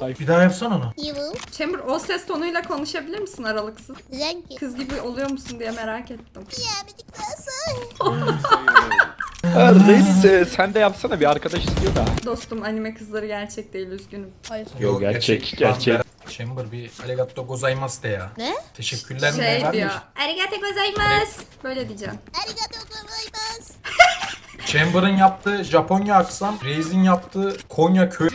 Bir daha yapsana onu. You. Chamber o ses tonuyla konuşabilir misin aralıksız? Kız gibi oluyor musun diye merak ettim. Yeah, bir tık daha Reis sen de yapsana bir arkadaş istiyor da. Dostum anime kızları gerçek değil üzgünüm. Hayır. Yo, gerçek, gerçek. Chamber bir arigato gozaimasu de ya. Ne? Teşekkürler mi? Şey diyor. Arigato gozaimasu. Böyle diyeceğim. Arigato gozaimasu. Chamber'ın yaptığı Japonya aksan, Reis'in yaptığı Konya köy